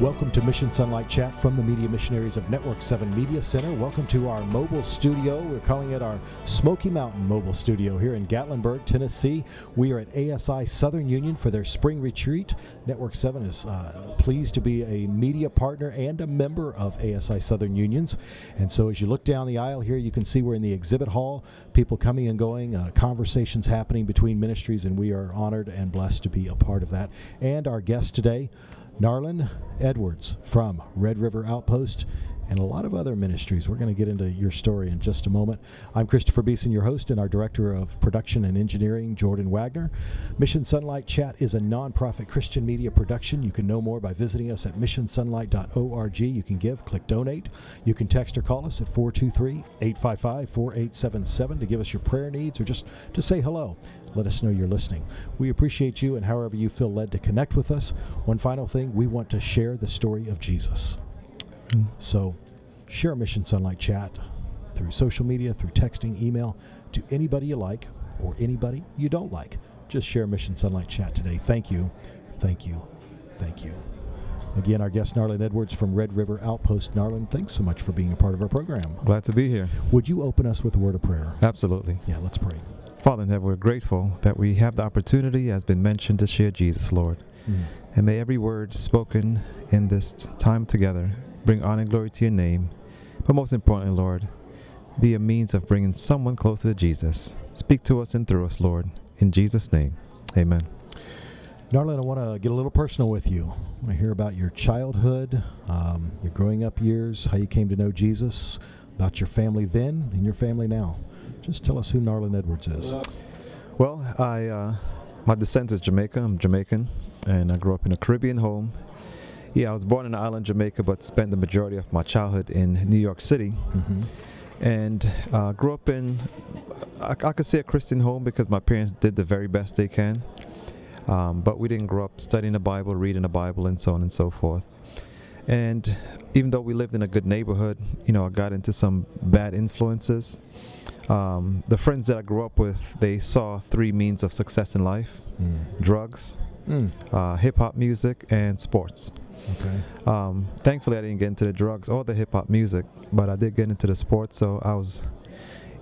Welcome to Mission Sonlight Chat from the Media Missionaries of Network 7 Media Center. Welcome to our mobile studio. We're calling it our Smoky Mountain Mobile Studio here in Gatlinburg, Tennessee. We are at ASI Southern Union for their spring retreat. Network 7 is uh, pleased to be a media partner and a member of ASI Southern Unions. And so as you look down the aisle here, you can see we're in the exhibit hall, people coming and going, uh, conversations happening between ministries, and we are honored and blessed to be a part of that. And our guest today, Narlon Edwards from Red River Outpost and a lot of other ministries. We're going to get into your story in just a moment. I'm Christopher Beason, your host, and our Director of Production and Engineering, Jordan Wagner. Mission Sonlight Chat is a nonprofit Christian media production. You can know more by visiting us at missionsonlight.org. You can give, click donate. You can text or call us at 423 855 4877 to give us your prayer needs or just to say hello. Let us know you're listening. We appreciate you and however you feel led to connect with us. One final thing we want to share the story of Jesus. So share Mission Sonlight Chat through social media, through texting, email to anybody you like or anybody you don't like. Just share Mission Sonlight Chat today. Thank you. Thank you. Thank you. Again, our guest, Narlon Edwards from Red River Outpost. Narlon, thanks so much for being a part of our program. Glad to be here. Would you open us with a word of prayer? Absolutely. Yeah, let's pray. Father in heaven, we're grateful that we have the opportunity, as been mentioned, to share Jesus, Lord. Mm. And may every word spoken in this time together bring honor and glory to your name. But most importantly, Lord, be a means of bringing someone closer to Jesus. Speak to us and through us, Lord. In Jesus' name, amen. Narlon, I want to get a little personal with you. I want to hear about your childhood, um, your growing up years, how you came to know Jesus, about your family then and your family now. Just tell us who Narlon Edwards is. Well, I uh, my descent is Jamaica. I'm Jamaican, and I grew up in a Caribbean home. Yeah, I was born in the island Jamaica, but spent the majority of my childhood in New York City, hmm and uh, grew up in I, I could say a Christian home because my parents did the very best they can. Um, but we didn't grow up studying the Bible, reading the Bible, and so on and so forth. And even though we lived in a good neighborhood, you know, I got into some bad influences. Um, the friends that I grew up with, they saw three means of success in life: Mm. drugs, Mm. uh, hip hop music, and sports. Okay. Um, thankfully, I didn't get into the drugs or the hip hop music, but I did get into the sports. So I was,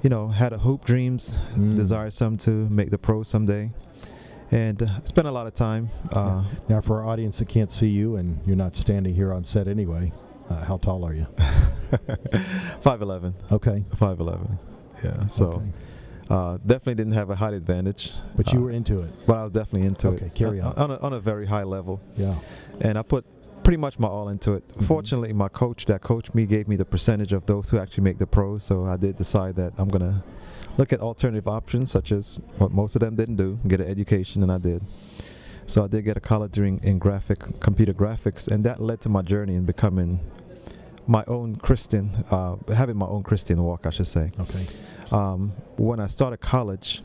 you know, had a hoop dreams, Mm. desire some to make the pros someday, and uh, spent a lot of time. Uh, Now, for our audience that can't see you and you're not standing here on set anyway, uh, how tall are you? Five eleven, Okay. five eleven. Yeah. So Okay. uh, definitely didn't have a height advantage. But you uh, were into it. But I was definitely into it. Okay, carry uh, on. on a, on a very high level, Yeah. and I put pretty much my all into it. Mhm. Fortunately, my coach that coached me gave me the percentage of those who actually make the pros. So I did decide that I'm gonna look at alternative options, such as what most of them didn't do, get an education, and I did. So I did get a college degree in, graphic computer graphics, and that led to my journey in becoming my own Christian, uh, having my own Christian walk, I should say. Okay. Um, when I started college,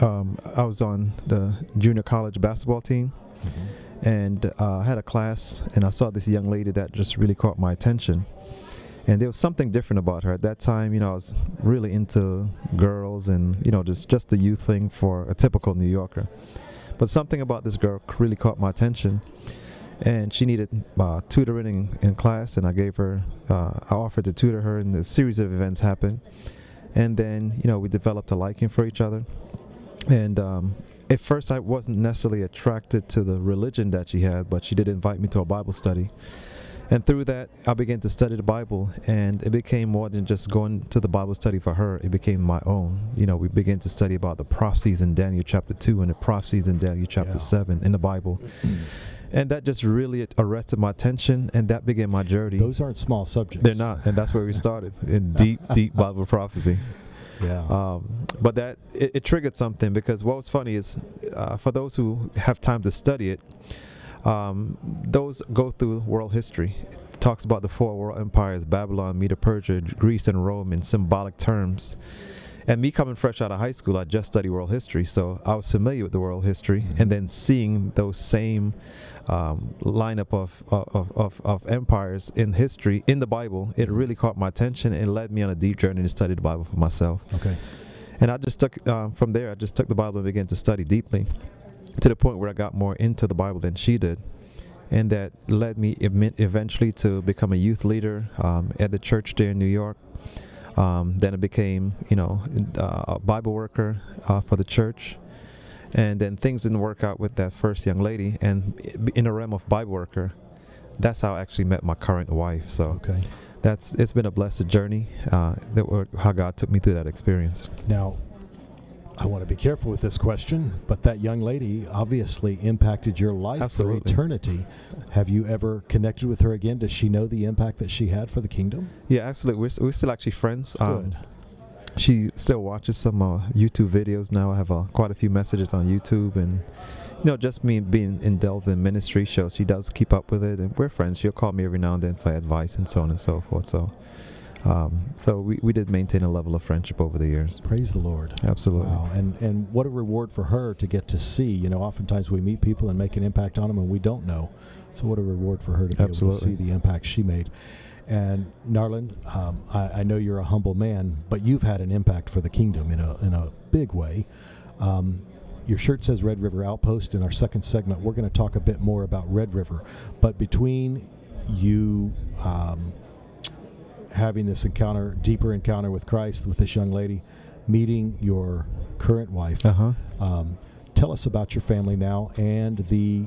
um, I was on the junior college basketball team, Mhm. And uh, I had a class, and I saw this young lady that just really caught my attention. And there was something different about her. At that time, you know, I was really into girls and, you know, just, just the youth thing for a typical New Yorker. But something about this girl really caught my attention. And she needed uh, tutoring in, in class, and I gave her, uh, I offered to tutor her, and a series of events happened. And then, you know, we developed a liking for each other. And um, at first, I wasn't necessarily attracted to the religion that she had, but she did invite me to a Bible study. And through that, I began to study the Bible, and it became more than just going to the Bible study for her. It became my own. You know, we began to study about the prophecies in Daniel chapter 2 and the prophecies in Daniel chapter Yeah. 7 in the Bible. And that just really arrested my attention, and that began my journey. Those aren't small subjects. They're not, and that's where we started in deep, deep Bible prophecy. Yeah. Um, but that it, it triggered something because what was funny is uh, for those who have time to study it, um, those go through world history. It talks about the four world empires: Babylon, Medo Persia, Greece, and Rome in symbolic terms. And me coming fresh out of high school, I just studied world history, so I was familiar with the world history. And then seeing those same um, lineup of, of, of, of empires in history in the Bible, it really caught my attention and led me on a deep journey to study the Bible for myself. okay. And I just took um, from there. I just took the Bible and began to study deeply, to the point where I got more into the Bible than she did. and that led me eventually to become a youth leader um, at the church there in New York. Um, then I became, you know, uh, a Bible worker uh, for the church, and then things didn't work out with that first young lady. And in the realm of Bible worker, that's how I actually met my current wife. So Okay. that's it's been a blessed journey. Uh, that were how God took me through that experience. Now, I want to be careful with this question, but that young lady obviously impacted your life Absolutely. for eternity. Have you ever connected with her again? Does she know the impact that she had for the kingdom? Yeah, absolutely. We're, we're still actually friends. Um, Good. she still watches some uh, YouTube videos now. I have uh, quite a few messages on YouTube, and you know, just me being involved in ministry shows, she does keep up with it, and we're friends. She'll call me every now and then for advice and so on and so forth. So, um, so we, we did maintain a level of friendship over the years. Praise the Lord. Absolutely. Wow, and and what a reward for her to get to see. You know, oftentimes we meet people and make an impact on them, and we don't know. So what a reward for her to be able Absolutely. to see the impact she made. And Narlon, um, I, I know you're a humble man, but you've had an impact for the kingdom in a in a big way. Um, your shirt says Red River Outpost. In our second segment, we're going to talk a bit more about Red River. But between you um, having this encounter, deeper encounter with Christ, with this young lady, meeting your current wife, Uh huh. um, tell us about your family now and the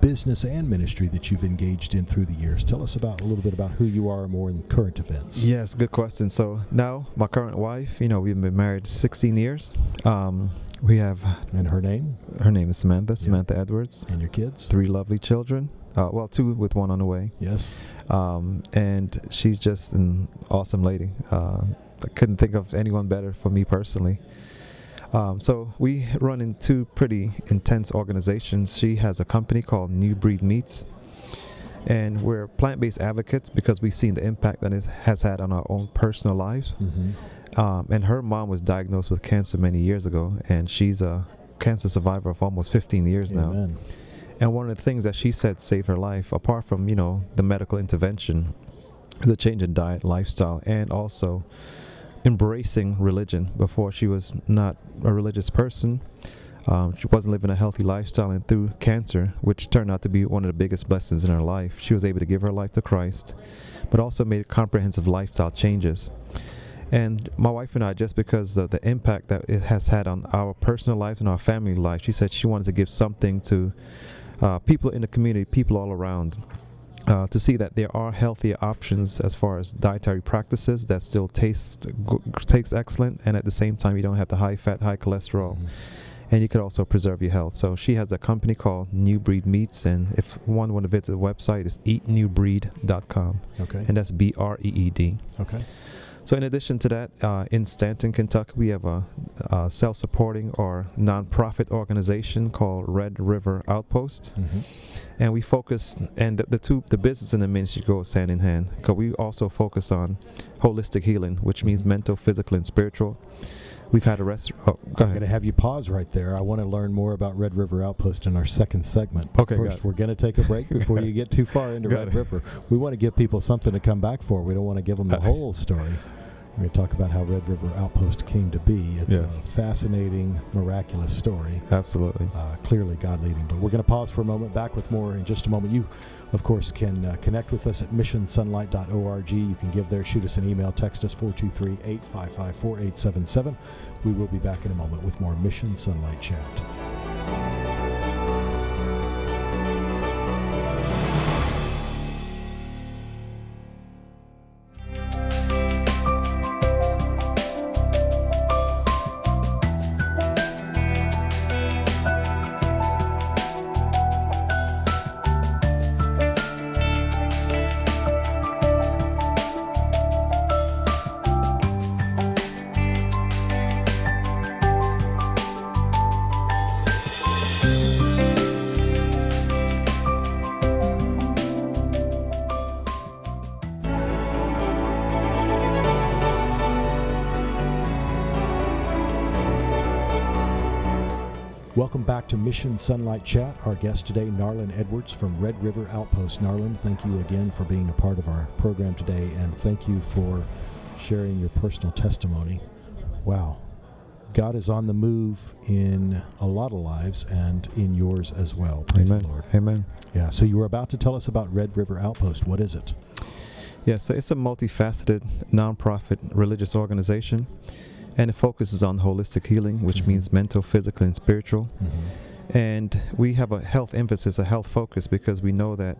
business and ministry that you've engaged in through the years. Tell us about a little bit about who you are more in current events. Yes, good question. So now my current wife, you know, we've been married 16 years. Um, we have And her name her name is Samantha, Samantha Edwards. and your kids. Three lovely children. Uh, well, two with one on the way. Yes. um, and she's just an awesome lady. Uh, I couldn't think of anyone better for me personally. Um, so we run in two pretty intense organizations. She has a company called New Breed Meats, and we're plant-based advocates because we've seen the impact that it has had on our own personal lives. hmm Um, and her mom was diagnosed with cancer many years ago, and she's a cancer survivor of almost 15 years now. And one of the things that she said saved her life, apart from you know the medical intervention, the change in diet, lifestyle, and also embracing religion. Before she was not a religious person, um, she wasn't living a healthy lifestyle, and through cancer, which turned out to be one of the biggest blessings in her life, she was able to give her life to Christ, but also made comprehensive lifestyle changes. And my wife and I, just because of the impact that it has had on our personal lives and our family life, she said she wanted to give something to uh, people in the community, people all around, uh, to see that there are healthier options as far as dietary practices that still taste tastes excellent, and at the same time you don't have the high fat, high cholesterol, Mhm. and you could also preserve your health. So she has a company called New Breed Meats, and if one want to visit the website, it's eatnewbreed.com, Okay. and that's B R E E D. Okay. So, in addition to that, uh, in Stanton, Kentucky, we have a, a self supporting or nonprofit organization called Red River Outpost. hmm And we focus, and the, the two, the business and the ministry goes hand in hand. Because we also focus on holistic healing, which means mental, physical, and spiritual. We've had a rest. Oh, go I'm going ahead. to have you pause right there. I want to learn more about Red River Outpost in our second segment. Okay, first, we're going to take a break before you get too far into Got Red it. River. We want to give people something to come back for. We don't want to give them the Uh, whole story. We're going to talk about how Red River Outpost came to be. It's Yes. a fascinating, miraculous story. Absolutely. Uh, clearly, God leading. But we're going to pause for a moment. Back with more in just a moment. You, of course, can uh, connect with us at missionsonlight.org. You can give there, shoot us an email, text us 423 855 4877. We will be back in a moment with more Mission Sonlight Chat. Welcome back to Mission Sonlight Chat. Our guest today, Narlon Edwards from Red River Outpost. Narlon, thank you again for being a part of our program today, and thank you for sharing your personal testimony. Wow. God is on the move in a lot of lives and in yours as well. Praise Amen. the Lord. Amen. Yeah. So you were about to tell us about Red River Outpost. What is it? Yeah, so it's a multifaceted nonprofit religious organization, and it focuses on holistic healing, which Mhm. means mental, physical, and spiritual. Mm-hmm. And we have a health emphasis, a health focus, because we know that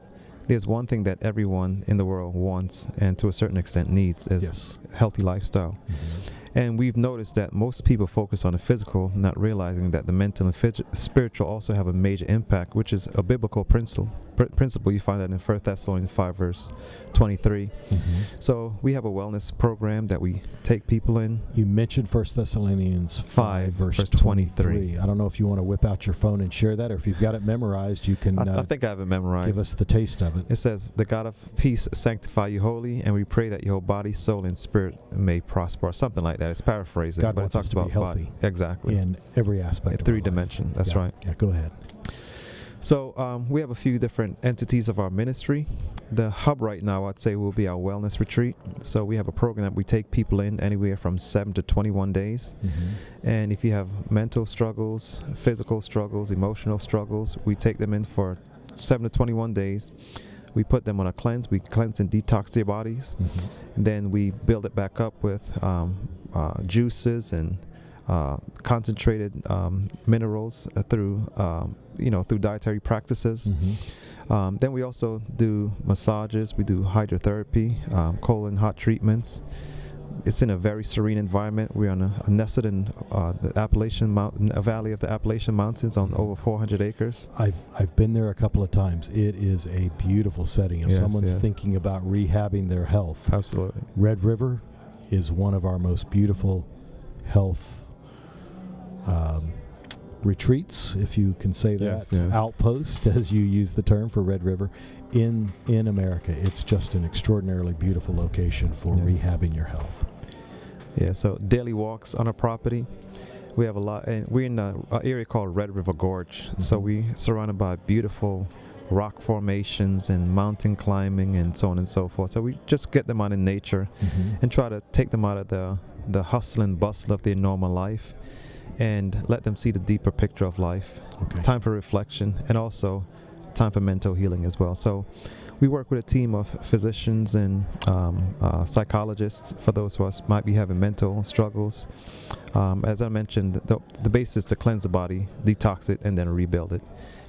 there's one thing that everyone in the world wants and to a certain extent needs is Yes. healthy lifestyle. And we've noticed that most people focus on the physical, not realizing that the mental and spiritual also have a major impact, which is a biblical principle. Pr- principle you find that in 1 Thessalonians 5, verse 23. Mhm. So we have a wellness program that we take people in. You mentioned 1 Thessalonians 5, Five, verse, verse 23. 23. I don't know if you want to whip out your phone and share that, or if you've got it memorized, you can I, uh, I think I have it memorized. give us the taste of it. It says, The God of peace sanctify you wholly, and we pray that your whole body, soul, and spirit may prosper. or Something like that. It's paraphrasing, God but it talks about healthy body. Exactly. In every aspect In of three dimension. That's Yeah, right. Yeah, go ahead. So um, we have a few different entities of our ministry. The hub right now, I'd say, will be our wellness retreat. So we have a program that we take people in anywhere from seven to 21 days. Mm-hmm. And if you have mental struggles, physical struggles, emotional struggles, we take them in for seven to 21 days. We put them on a cleanse. We cleanse and detox their bodies. Mm-hmm. And then we build it back up with um, uh, juices and uh, concentrated um, minerals uh, through, um, you know, through dietary practices. Mm-hmm. Um, then we also do massages. We do hydrotherapy, um, cold and hot treatments. It's in a very serene environment. We're on a, a nested in uh, the Appalachian Mountain, a valley of the Appalachian Mountains on over 400 acres. I've I've been there a couple of times. It is a beautiful setting. If Yes, someone's yeah. thinking about rehabbing their health, Absolutely. Red River is one of our most beautiful health um, retreats, if you can say that, Yes, yes. outpost, as you use the term for Red River, in in America. It's just an extraordinarily beautiful location for Yes. rehabbing your health. Yeah. So daily walks on a property. We have a lot, and we're in an area called Red River Gorge. So Mhm. we surrounded by beautiful rock formations and mountain climbing and so on and so forth. So we just get them out in nature and try to take them out of the the hustle and bustle of their normal life and let them see the deeper picture of life. Okay. time for reflection and also time for mental healing as well. So we work with a team of physicians and um, uh, psychologists for those of us who might be having mental struggles. Um, as i mentioned the, the base is to cleanse the body detox it and then rebuild it.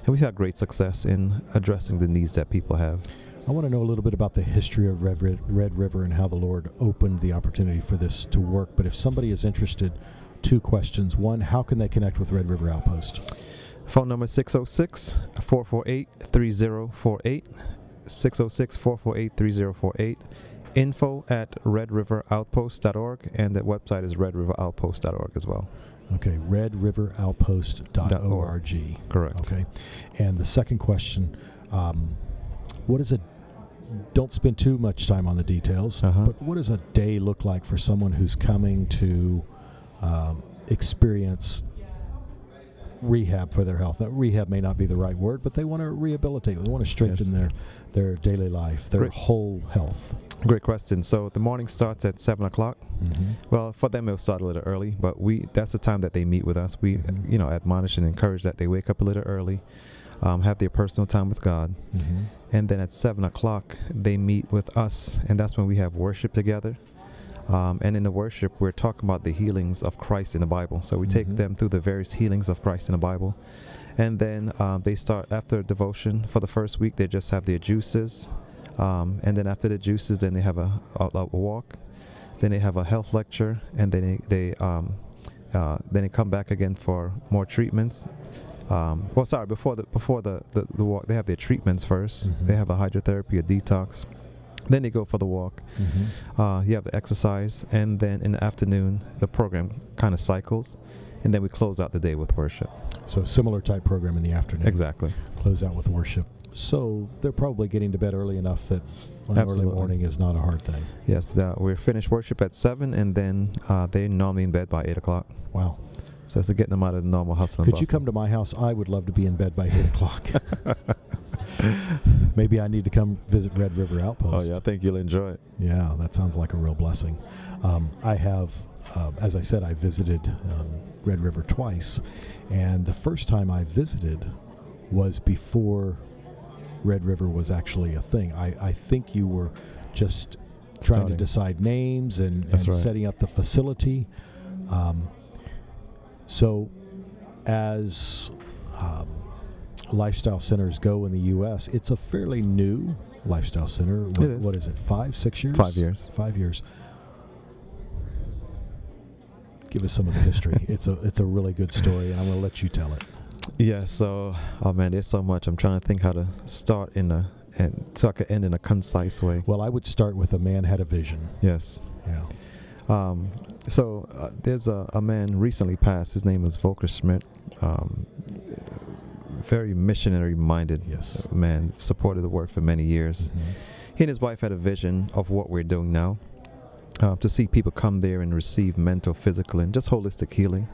And we've had great success in addressing the needs that people have. I want to know a little bit about the history of Red River and how the Lord opened the opportunity for this to work. But if somebody is interested, two questions. One, how can they connect with Red River Outpost? Phone number 606 448 3048. 606 448 3048. Info at redriveroutpost.org, and that website is redriveroutpost.org as well. Okay, redriveroutpost.org. Correct. Okay. And the second question, um, what is a don't spend too much time on the details, Uh-huh. but what does a day look like for someone who's coming to um, experience rehab for their health? Now, rehab may not be the right word, but they want to rehabilitate. They want to strengthen Yes. their their daily life, their Great. whole health. Great question. So the morning starts at 7 o'clock. Well, for them, it'll start a little early, but we that's the time that they meet with us. We, Mhm. you know, admonish and encourage that they wake up a little early, um, have their personal time with God, Mhm. and then at seven o'clock they meet with us and that's when we have worship together um, and in the worship we're talking about the healings of christ in the bible so we Mhm. take them through the various healings of christ in the bible and then um, they start after devotion for the first week they just have their juices um, and then after the juices then they have a, a, a walk then they have a health lecture and then they, they um, uh, then they come back again for more treatments um, well, sorry. Before the before the, the, the walk, they have their treatments 1st Mhm. They have a hydrotherapy, a detox. Then they go for the walk. Mhm. Uh, you have the exercise, and then in the afternoon, the program kind of cycles, and then we close out the day with worship. So similar type program in the afternoon. Exactly. Close out with worship. So they're probably getting to bed early enough that an early morning is not a hard thing. Yes, the, we're finished worship at seven, and then uh, they're normally in bed by eight o'clock. Wow. So it's to getting them out of the normal hustle. and Could you come to my house? I would love to be in bed by eight o'clock. Maybe I need to come visit Red River Outpost. Oh yeah, I think you'll enjoy it. Yeah, that sounds like a real blessing. Um, I have uh, as I said, I visited um, Red River twice, and the first time I visited was before Red River was actually a thing. I, I think you were just trying Starting. to decide names and, and right. setting up the facility. Um, so, as um, lifestyle centers go in the U.S., it's a fairly new lifestyle center. What, It is. what is it? Five, six years? Five years. Five years. Give us some of the history. it's a it's a really good story, and I'm going to let you tell it. Yeah, so oh man, there's so much. I'm trying to think how to start in a and so I could end in a concise way. Well, I would start with a man had a vision. Yes. Yeah. Um, so uh, there's a, a man recently passed. His name is Volker Schmidt. Um, very missionary minded Yes. man. Supported the work for many years. Mhm. He and his wife had a vision of what we're doing now. Uh, to see people come there and receive mental, physical, and just holistic healing.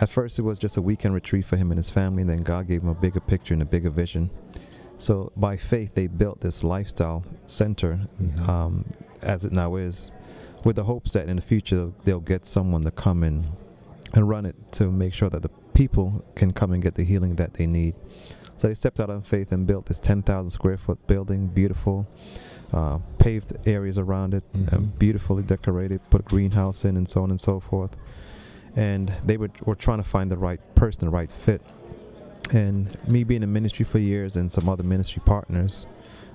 At first, it was just a weekend retreat for him and his family, and then God gave him a bigger picture and a bigger vision. So, by faith, they built this lifestyle center, Mhm. um, as it now is, with the hopes that in the future they'll get someone to come in and run it to make sure that the people can come and get the healing that they need. So they stepped out on faith and built this 10,000 square foot building, beautiful, uh, paved areas around it, Mhm. and beautifully decorated, put a greenhouse in, and so on and so forth. And they were, were trying to find the right person, the right fit. And me being in ministry for years and some other ministry partners,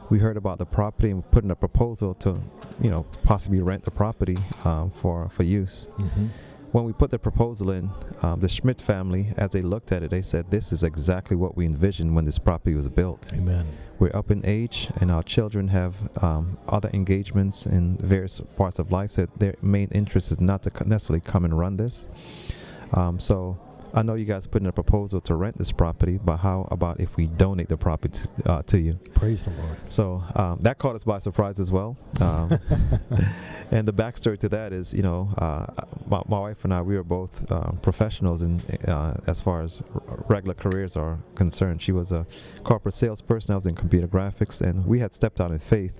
we heard about the property and put in a proposal to, you know, possibly rent the property um, for for use Mhm. When we put the proposal in, um, the Schmidt family, as they looked at it, they said, This is exactly what we envisioned when this property was built. Amen. We're up in age, and our children have um, other engagements in various parts of life, so their main interest is not to necessarily come and run this. Um, so I know you guys put in a proposal to rent this property, but how about if we donate the property uh, to you? Praise the Lord. So um, that caught us by surprise as well. Um, and the backstory to that is, you know, uh, my, my wife and I, we were both um, professionals in uh, as far as r- regular careers are concerned. She was a corporate salesperson. I was in computer graphics, and we had stepped out in faith,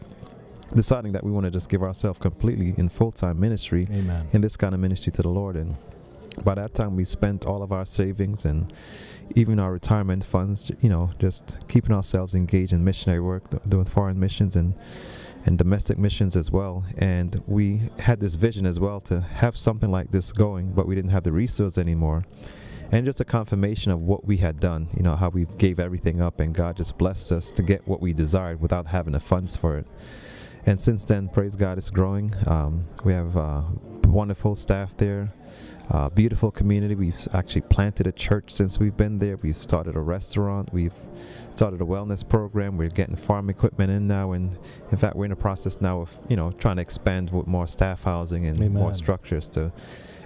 deciding that we want to just give ourselves completely in full-time ministry Amen. in this kind of ministry to the Lord. And by that time, we spent all of our savings and even our retirement funds, you know, just keeping ourselves engaged in missionary work, doing foreign missions and and domestic missions as well. And we had this vision as well to have something like this going, but we didn't have the resource anymore. And just a confirmation of what we had done, you know, how we gave everything up and God just blessed us to get what we desired without having the funds for it. And since then, praise God, it's growing. Um, we have uh, wonderful staff there, uh, beautiful community. We've actually planted a church since we've been there. We've started a restaurant. We've started a wellness program. We're getting farm equipment in now, and in fact, we're in the process now of you know trying to expand with more staff housing and more structures to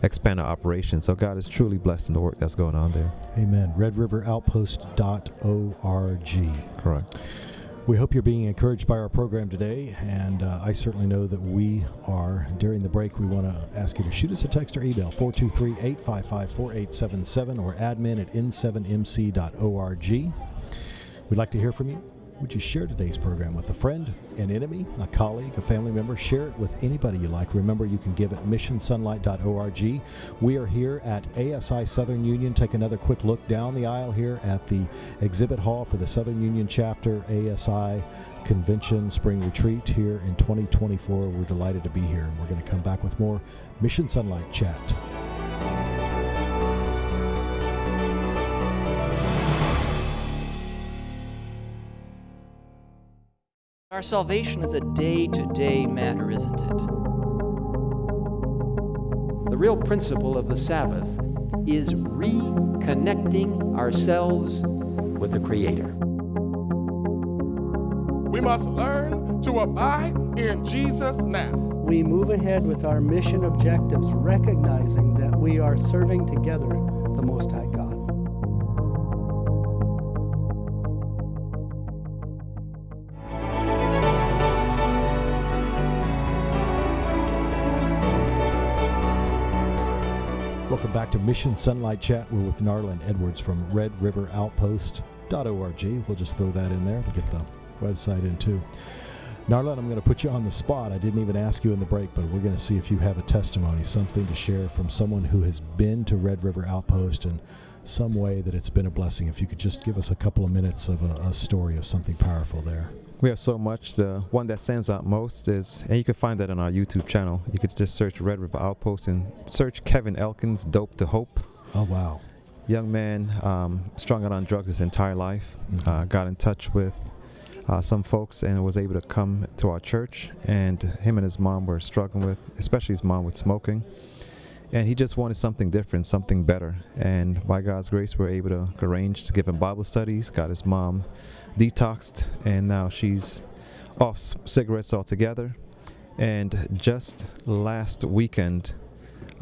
expand our operations. So God is truly blessed in the work that's going on there. Amen. RedRiverOutpost.org. Correct. We hope you're being encouraged by our program today, and uh, I certainly know that we are. During the break, we want to ask you to shoot us a text or email 423 855 4877 or admin at n7mc.org. We'd like to hear from you. Would you share today's program with a friend, an enemy, a colleague, a family member? Share it with anybody you like. Remember, you can give at missionsonlight.org. We are here at ASI Southern Union. Take another quick look down the aisle here at the exhibit hall for the Southern Union Chapter ASI Convention Spring Retreat here in 2024. We're delighted to be here, and we're going to come back with more Mission Sonlight chat. Our salvation is a day to day matter, isn't it? The real principle of the Sabbath is reconnecting ourselves with the Creator. We must learn to abide in Jesus now. We move ahead with our mission objectives, recognizing that we are serving together the Most High Welcome back to Mission Sonlight Chat. We're with Narlon Edwards from RedRiverOutpost.org. We'll just throw that in there to get the website in too. Narlon, I'm going to put you on the spot. I didn't even ask you in the break, but we're going to see if you have a testimony, something to share from someone who has been to Red River Outpost and some way that it's been a blessing. If you could just give us a couple of minutes of a, a story of something powerful there. We have so much. The one that stands out most is, and you can find that on our YouTube channel. You could just search Red River Outpost and search Kevin Elkins, Dope to Hope. Oh, wow. Young man, um, strung out on drugs his entire life. Mhm. Uh, got in touch with uh, some folks and was able to come to our church. And him and his mom were struggling with, especially his mom, with smoking. And he just wanted something different, something better. And by God's grace, we were able to arrange to give him Bible studies, got his mom detoxed, and now she's off cigarettes altogether. And just last weekend,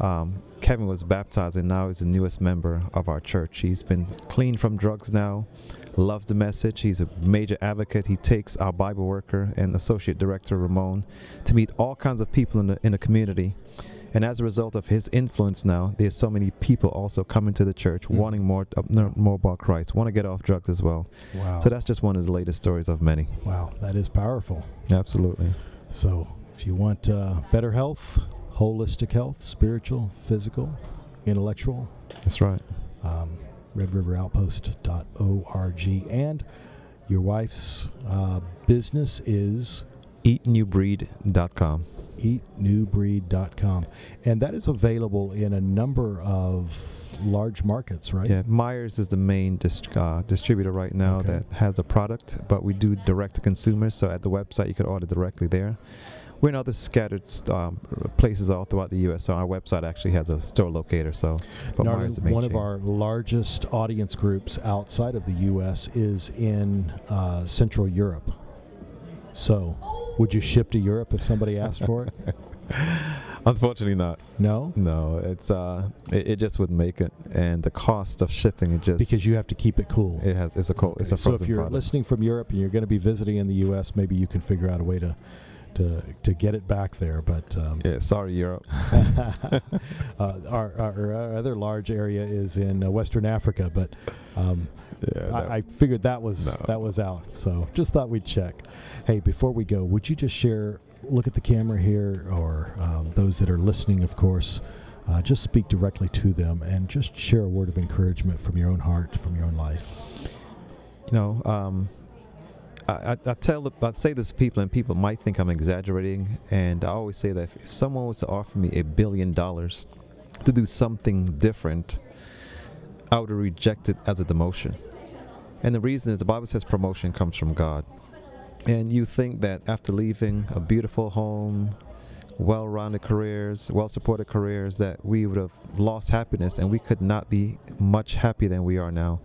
um, Kevin was baptized and now is the newest member of our church. He's been clean from drugs now, loves the message. He's a major advocate. He takes our Bible worker and associate director Ramon to meet all kinds of people in the in the community. And as a result of his influence now, there's so many people also coming to the church Mm. wanting more uh, more about Christ, want to get off drugs as well. Wow. So that's just one of the latest stories of many. wow, that is powerful. Absolutely. So, if you want uh, better health, holistic health, spiritual, physical, intellectual, That's right. um, redriveroutpost.org. And your wife's uh, business is Eatnewbreed.com. eatnewbreed.com. And that is available in a number of large markets, right? Yeah, Meijer's is the main dis- uh, distributor right now Okay. that has a product, but we do direct to consumers. So at the website, you could order directly there. We're in other scattered um, places all throughout the U.S. So our website actually has a store locator. So, but Narlon, Myers is one of our largest audience groups outside of the U.S. is in uh, Central Europe. So, would you ship to Europe if somebody asked for it? Unfortunately, not. No, No, it's uh, it, it just wouldn't make it, and the cost of shipping it just because you have to keep it cool. it has it's a cold it's a frozen so if you're product. listening from Europe and you're going to be visiting in the U.S., maybe you can figure out a way to to to get it back there. But um, yeah, sorry, Europe. uh, our, our, our other large area is in uh, Western Africa, but um, Yeah, I, I figured that was No. that was out. So just thought we'd check. Hey, before we go, would you just share? Look at the camera here, or um, those that are listening, of course. Uh, just speak directly to them and just share a word of encouragement from your own heart, from your own life. you know, um, I, I, tell, I say this to people, and people might think I'm exaggerating. And I always say that if, someone was to offer me a billion dollars to do something different, I would reject it as a demotion. And the reason is the Bible says promotion comes from God. And you think that after leaving a beautiful home, well rounded careers, well supported careers, that we would have lost happiness and we could not be much happier than we are now.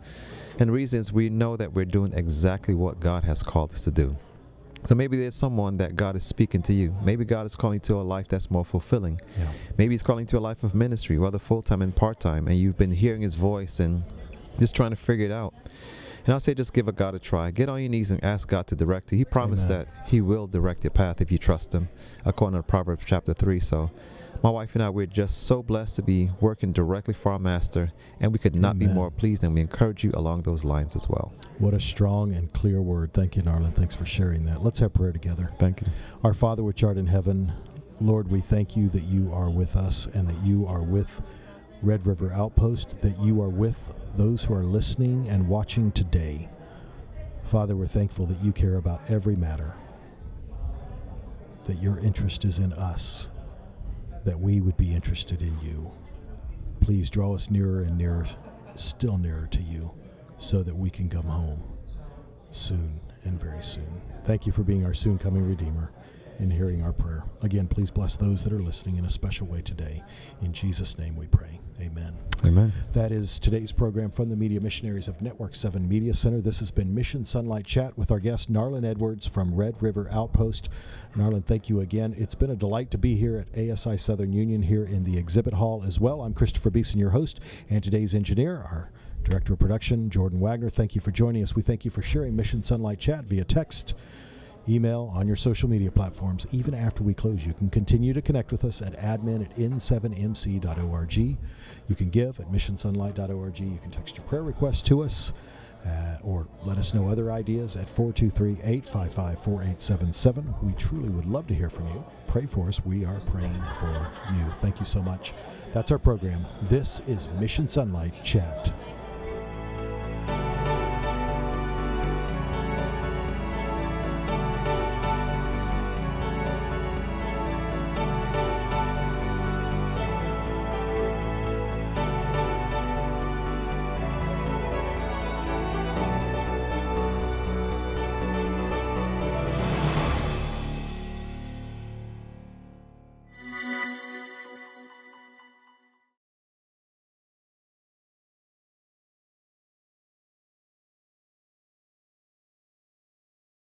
And reasons we know that we're doing exactly what God has called us to do. So maybe there's someone that God is speaking to you. Maybe God is calling you to a life that's more fulfilling. Yeah. Maybe He's calling you to a life of ministry, whether full time and part time, and you've been hearing His voice and just trying to figure it out. And I say just give a God a try. Get on your knees and ask God to direct you. He promised Amen. that He will direct your path if you trust Him, according to Proverbs chapter 3. So my wife and I, we're just so blessed to be working directly for our Master, and we could not be more pleased, and we encourage you along those lines as well. What a strong and clear word. Thank you, Narlon. Thanks for sharing that. Let's have prayer together. Thank you. Our Father which art in heaven, Lord, we thank you that you are with us and that you are with Red River Outpost, that you are with those who are listening and watching today. Father, we're thankful that you care about every matter, that your interest is in us, that we would be interested in you. Please draw us nearer and nearer, still nearer to you, so that we can come home soon and very soon. Thank you for being our soon coming Redeemer and hearing our prayer. Again, please bless those that are listening in a special way today. In Jesus' name we pray. Amen. Amen. That is today's program from the Media Missionaries of Network 7 Media Center. This has been Mission Sonlight Chat with our guest, Narlon Edwards from Red River Outpost. Narlon, thank you again. It's been a delight to be here at ASI Southern Union here in the exhibit hall as well. I'm Christopher Beason, your host, and today's engineer, our director of production, Jordan Wagner. Thank you for joining us. We thank you for sharing Mission Sonlight Chat via text email, on your social media platforms. Even after we close, you can continue to connect with us at admin at n7mc.org. You can give at missionsonlight.org. You can text your prayer requests to us. Uh, or let us know other ideas at 423 855 4877. We truly would love to hear from you. Pray for us. We are praying for you. Thank you so much. That's our program. This is Mission Sonlight Chat.